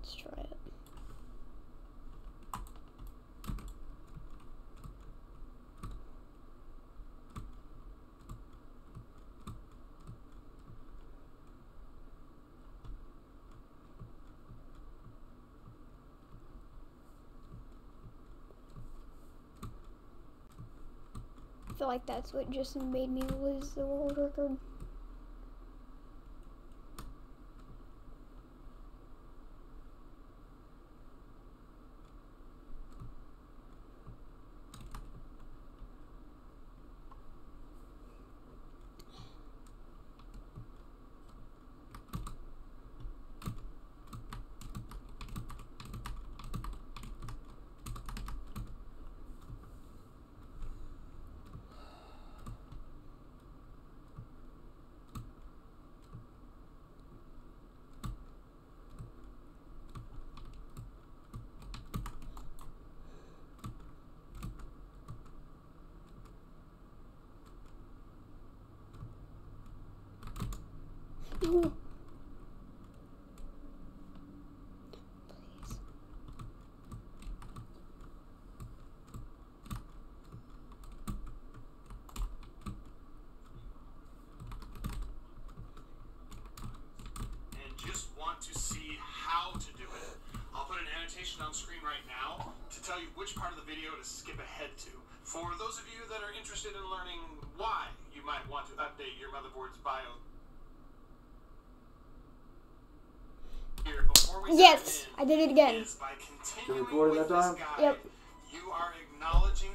let's try it. I feel like that's what just made me lose the world record. And just want to see how to do it. I'll put an annotation on screen right now to tell you which part of the video to skip ahead to. For those of you that are interested in learning why you might want to update your motherboard's BIOS. Yes, I did it again. is by continuing recorded that time? Yep. you are acknowledging